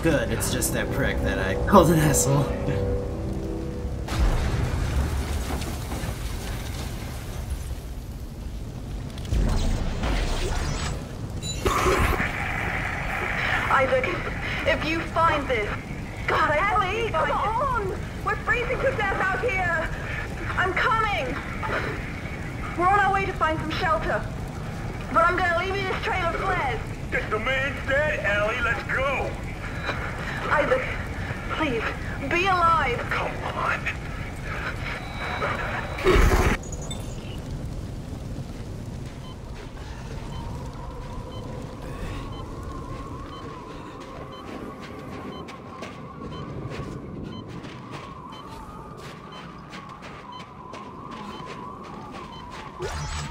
good. It's just that prick that I called an asshole.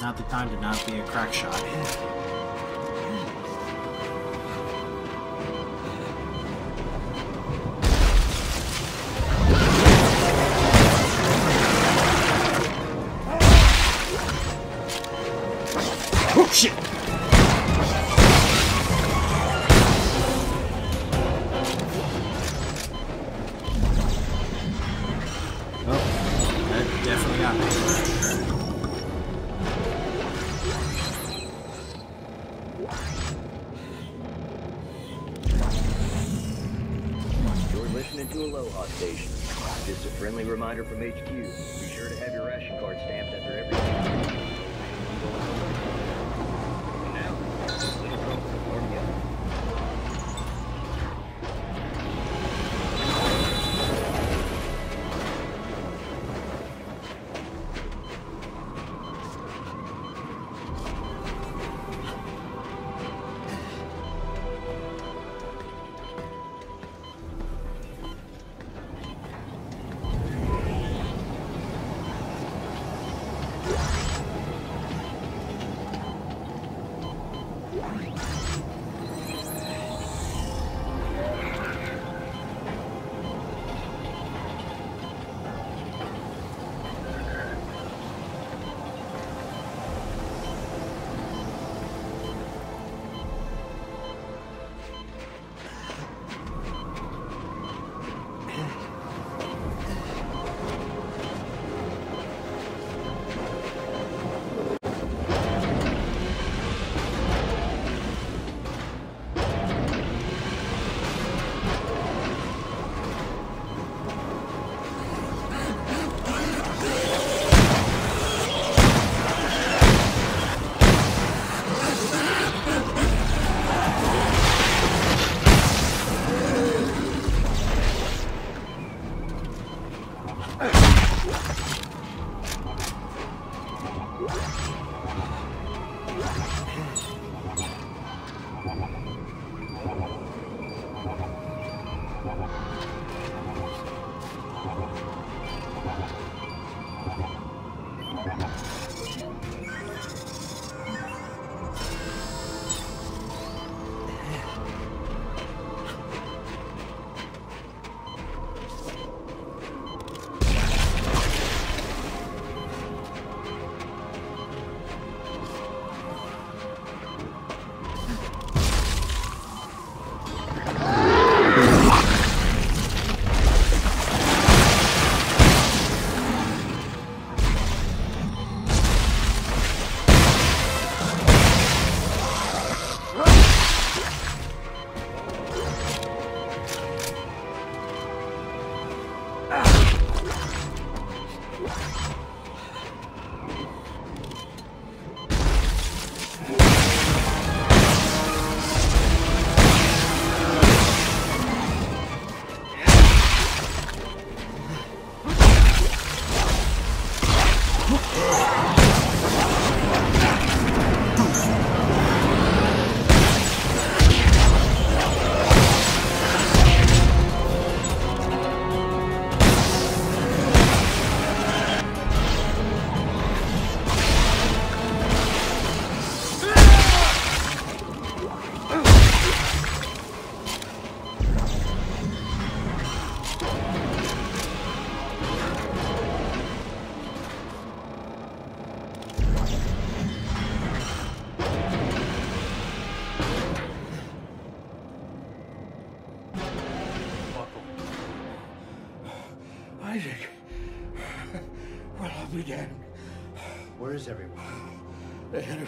It's not the time to not be a crack shot.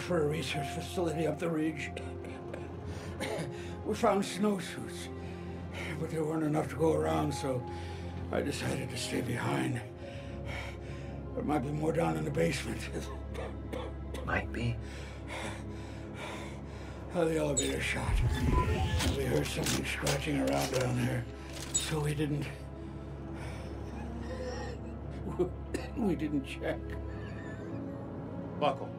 For a research facility up the ridge. We found snowsuits, but there weren't enough to go around, so I decided to stay behind. There might be more down in the basement. Might be. How the elevator shot. We heard something scratching around down there, so we didn't. We didn't check. Buckle.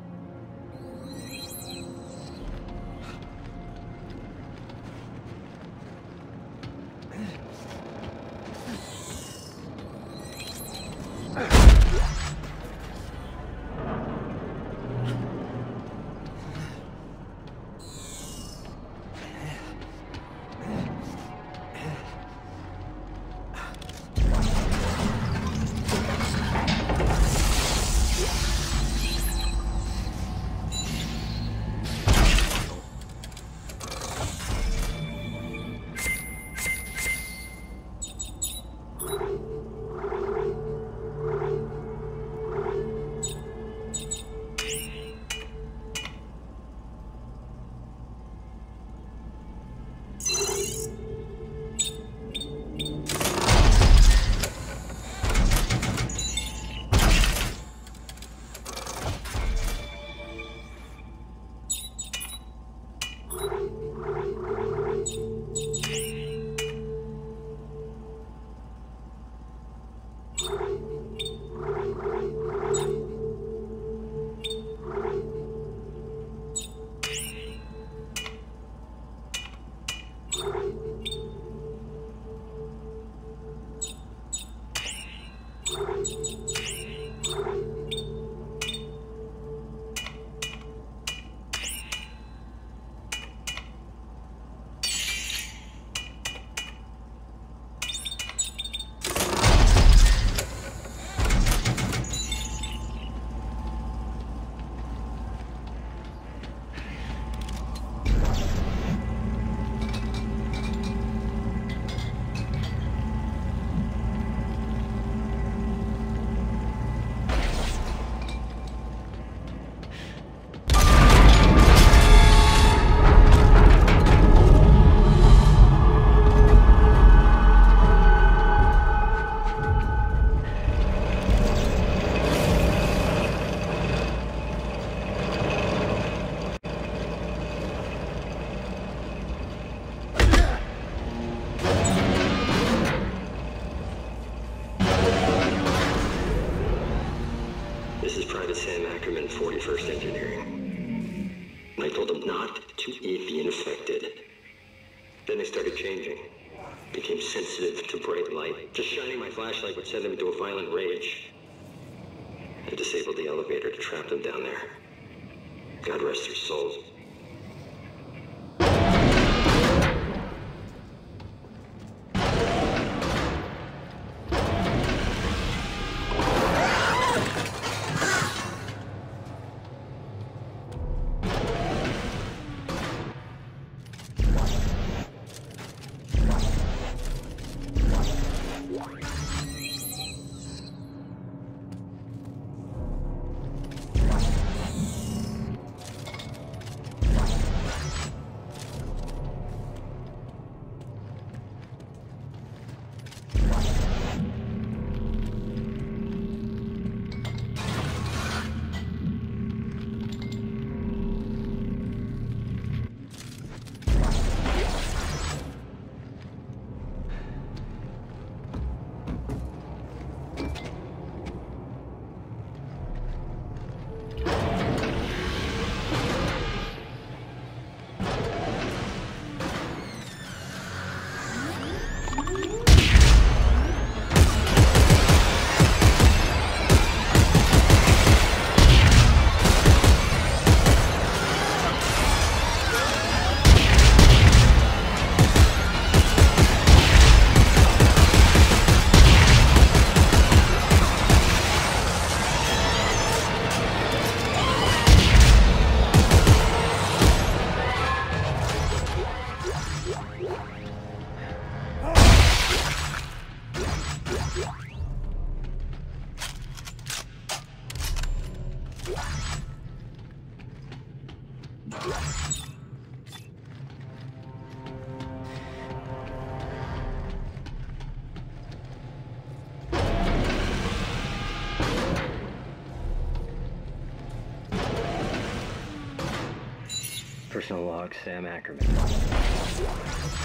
Sam Ackerman.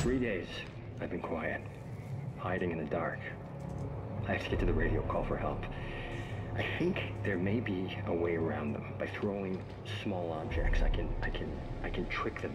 Three days I've been quiet, hiding in the dark. I have to get to the radio call for help. I think there may be a way around them by throwing small objects. I can, I can, I can trick them.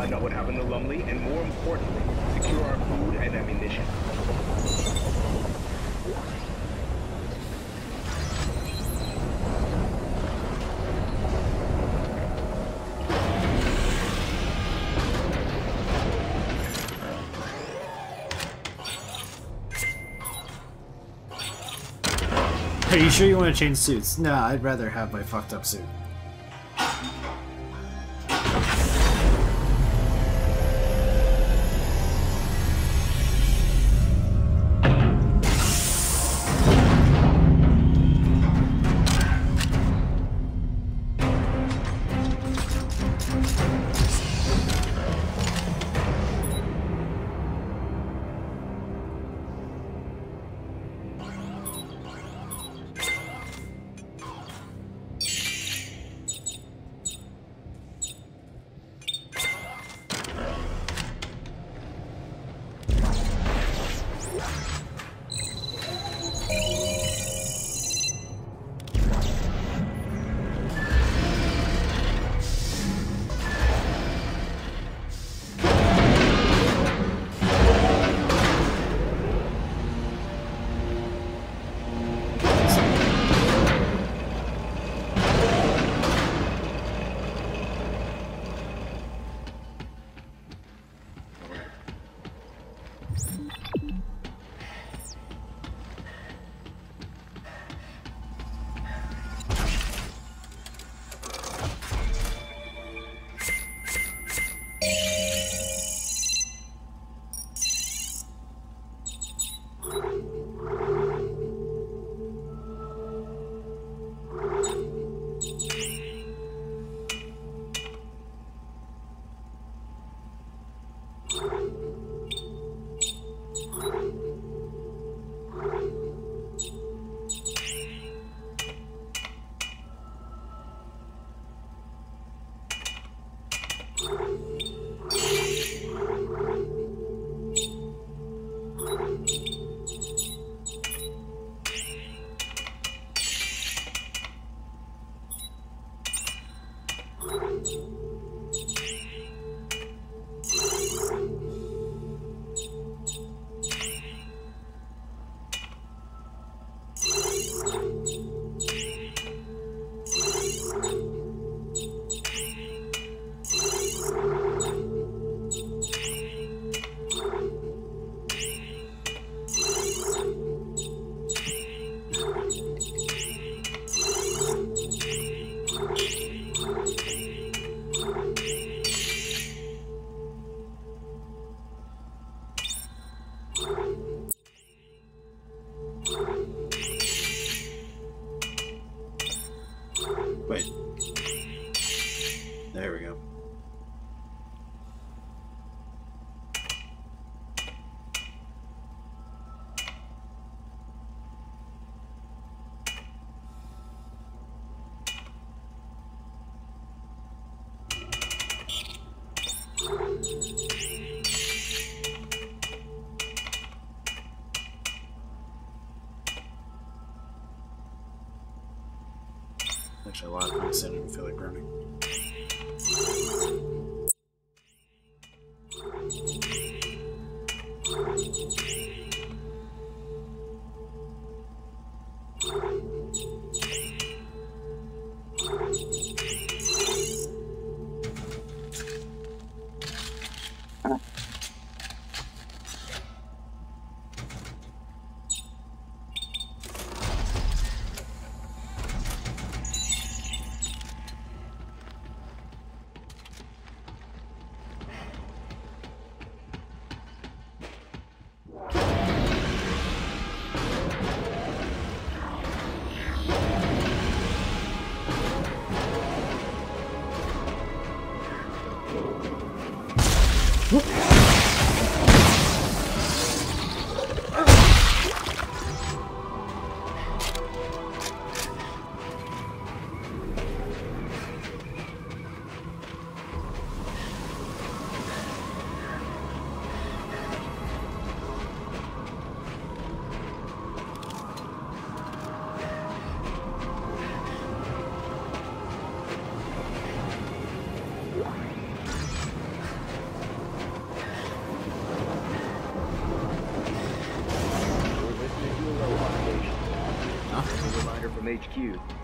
Find out what happened to Lumley, and more importantly, secure our food and ammunition. Are you sure you want to change suits? Nah, I'd rather have my fucked up suit.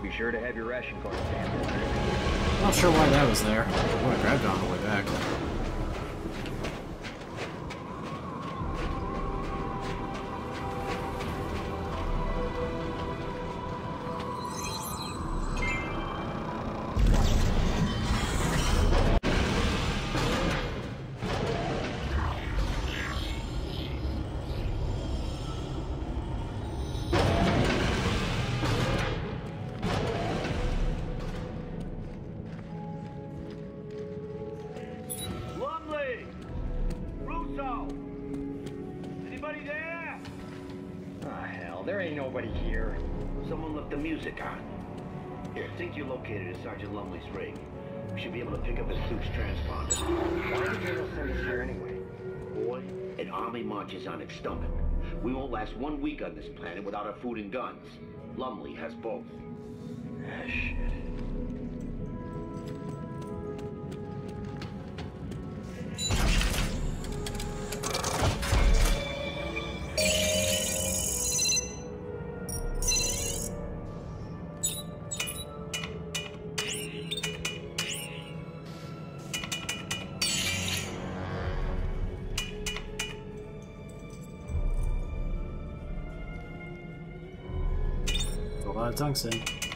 Be sure to have your ration card. Not sure why that was there. I would have grabbed on think you're located at Sergeant Lumley's rig. We should be able to pick up his suit's transponder. Why did General send us here anyway? Boy, an army marches on its stomach. We won't last one week on this planet without our food and guns. Lumley has both. Ah, shit. A lot of tungsten.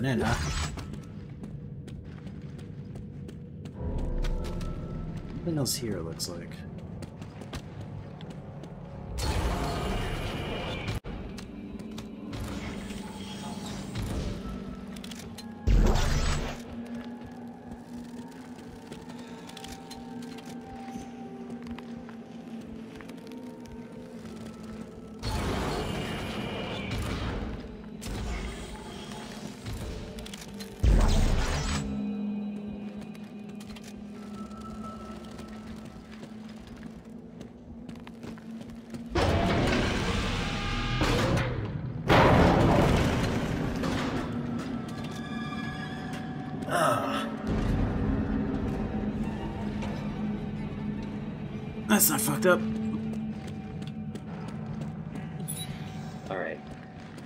Dropping in, huh? Nothing else here, it looks like. That's not fucked up. Alright.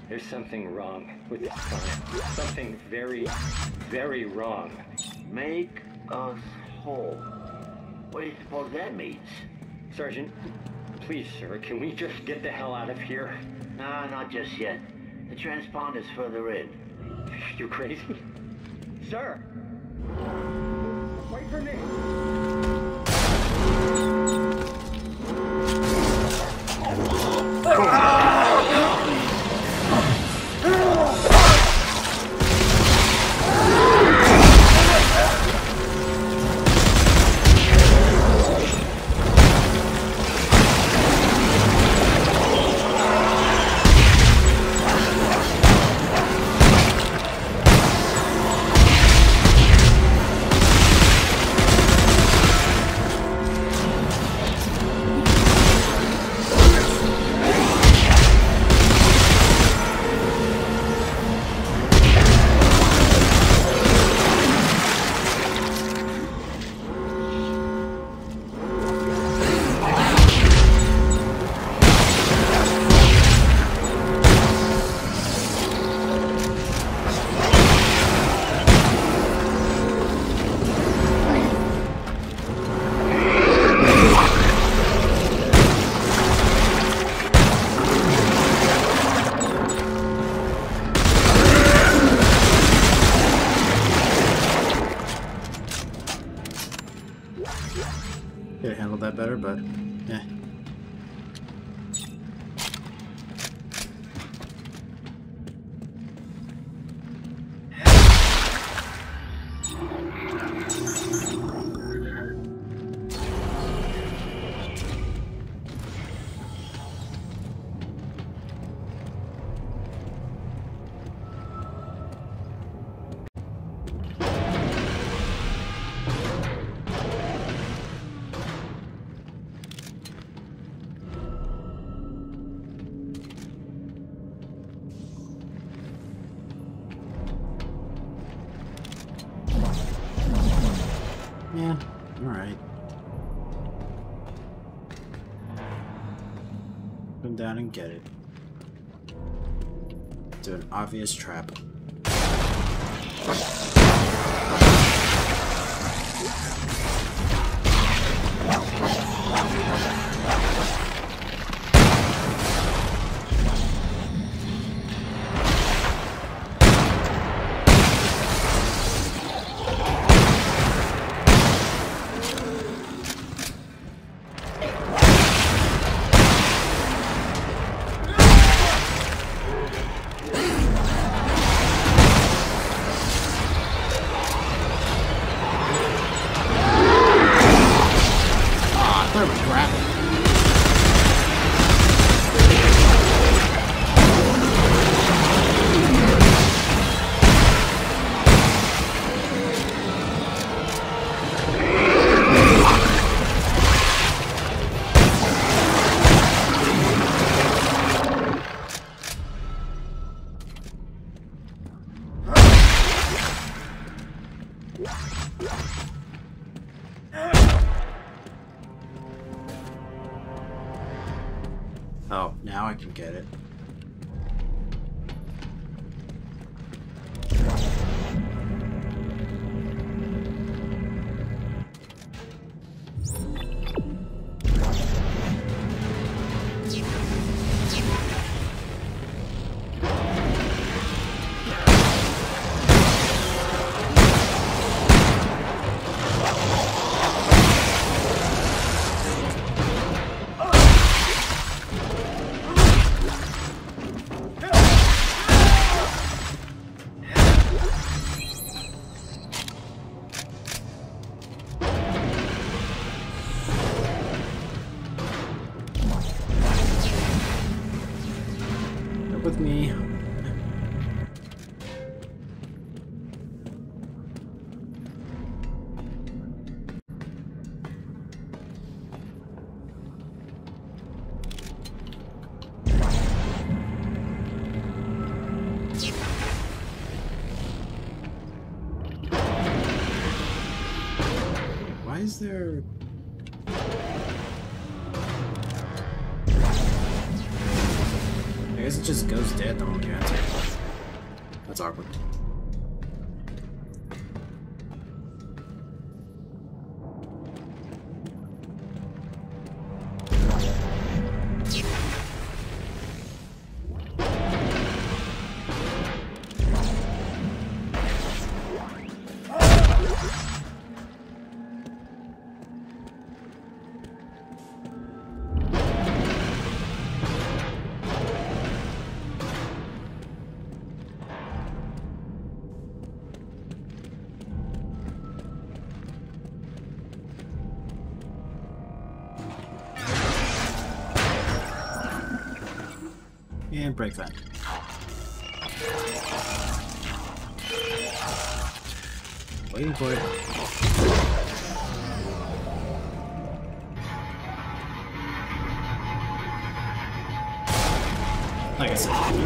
There's something wrong with this planet. Something very, very wrong. Make us whole. What do you suppose that means? Sergeant, please, sir, can we just get the hell out of here? Nah, not just yet. The transponder's further in. You crazy? Sir! Wait for me! Could get it. To an obvious trap. Is there... I guess it just goes dead the moment you. That's awkward. Break that. Waiting for it. Like I said.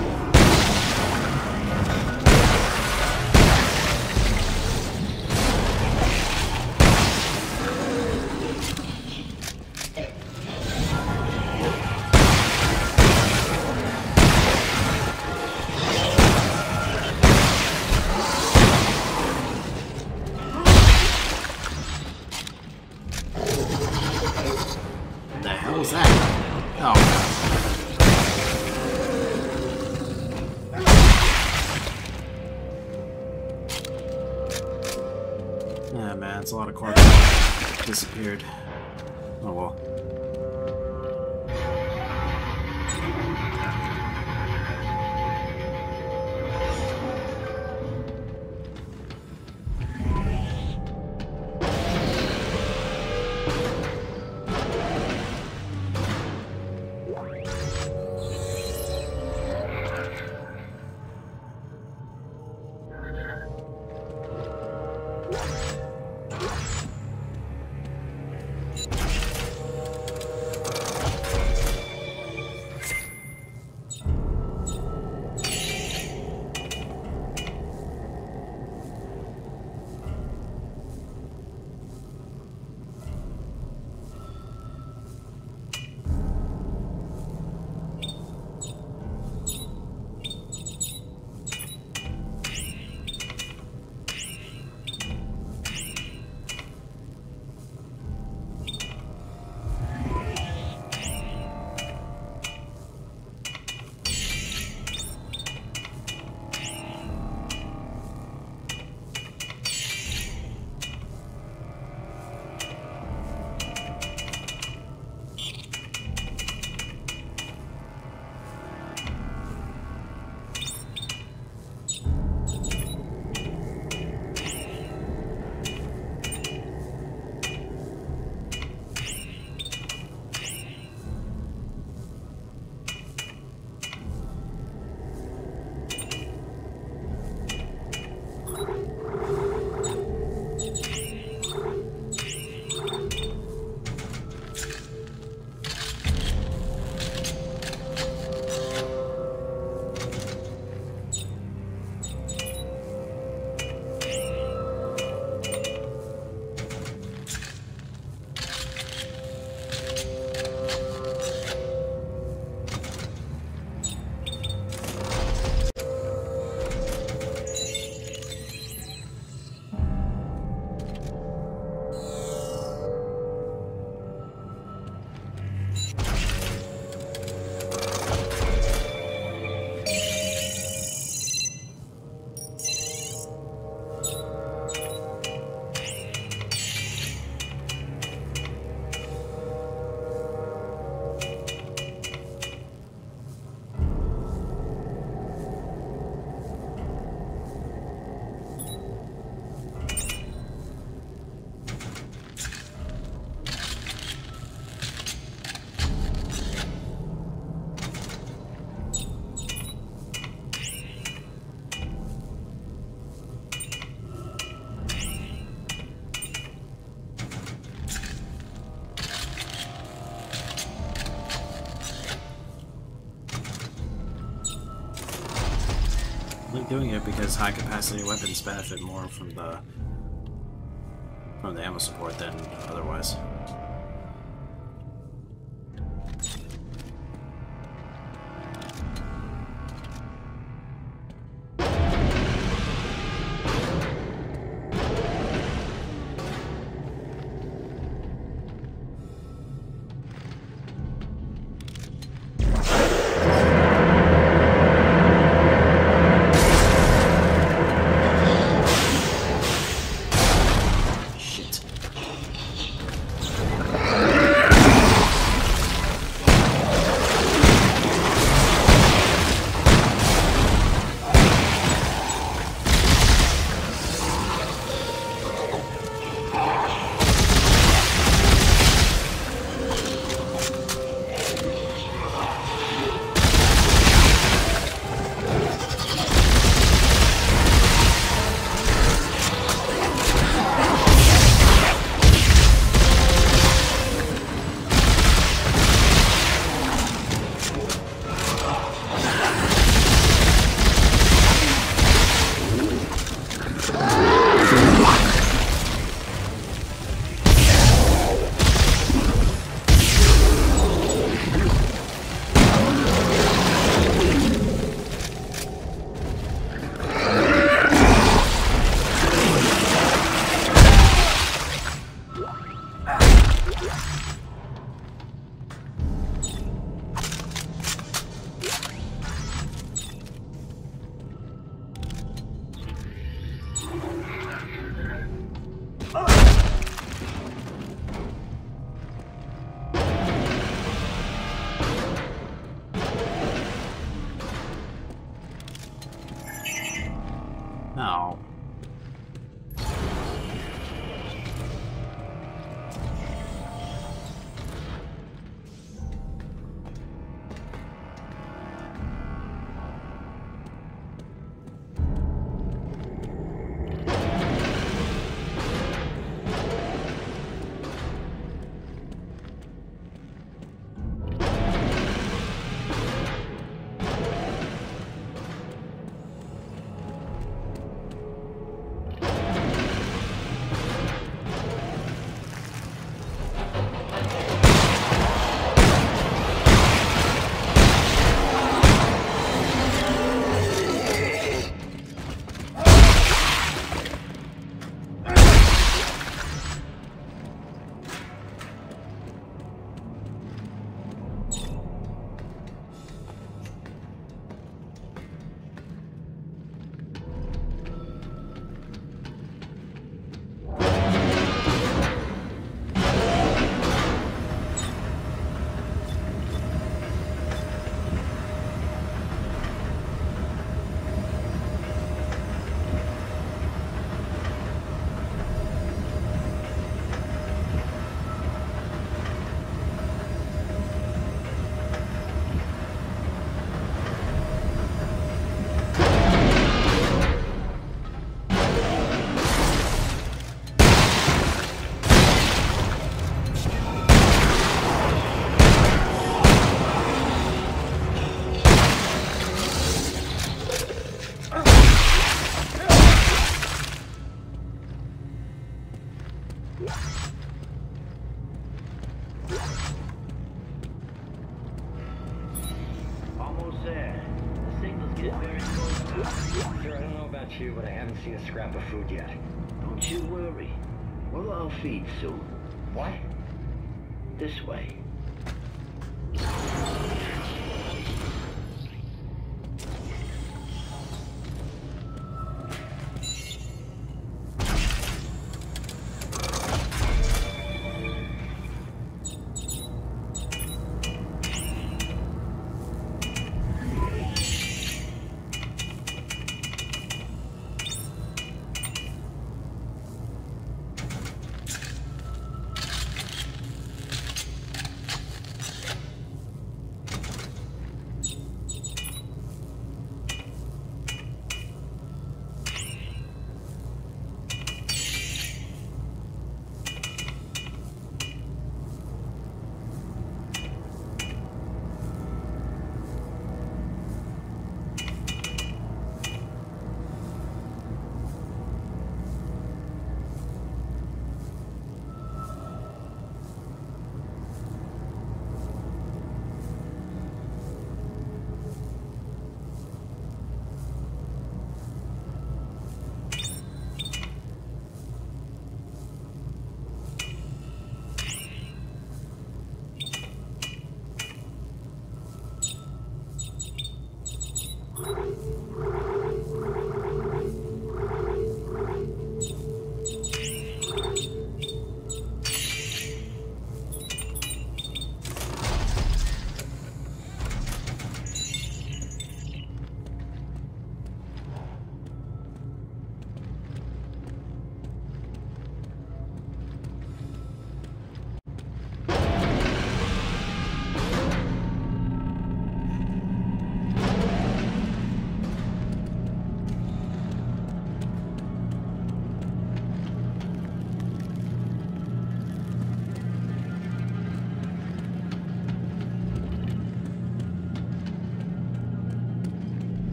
Doing it because high capacity weapons benefit more from the from the ammo support than otherwise. Feed soon. What? This way.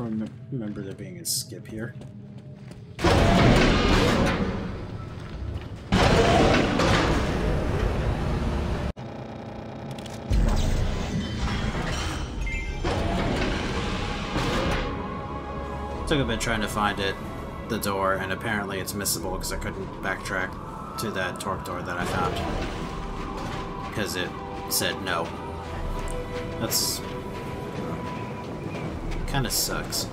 Don't remember there being a skip here. Took a bit trying to find it, the door, and apparently it's missable because I couldn't backtrack to that torque door that I found. Because it said no. That's... kind of sucks.